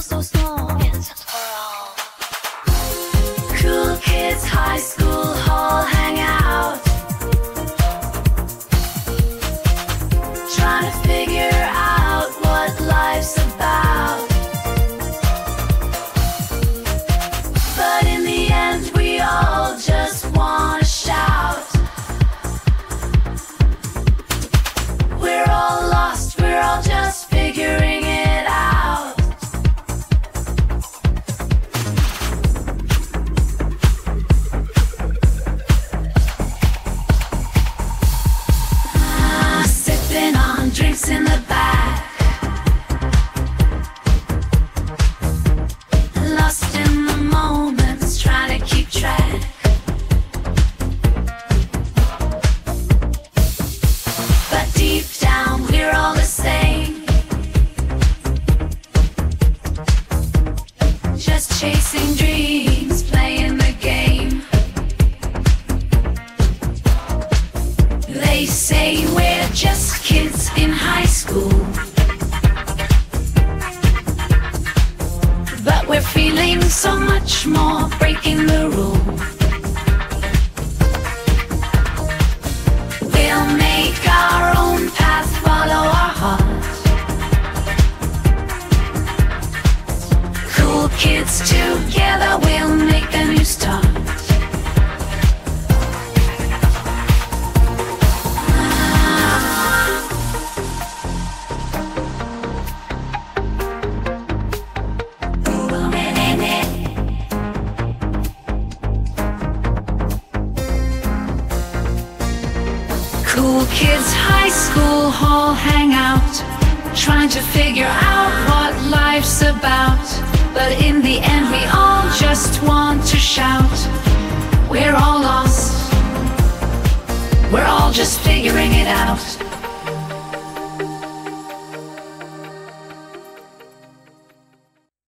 It's. Cool kids high school hall hangout. Trying to figure out what life's about. But in the end, we all just want to shout. We're all lost, we're all They say we're just kids in high school. But we're feeling so much more, breaking the rules. We'll make our own path, follow our heart. Cool kids together, we'll make Cool kids, high school hall hangout, trying to figure out what life's about. But in the end, we all just want to shout. We're all lost, we're all just figuring it out.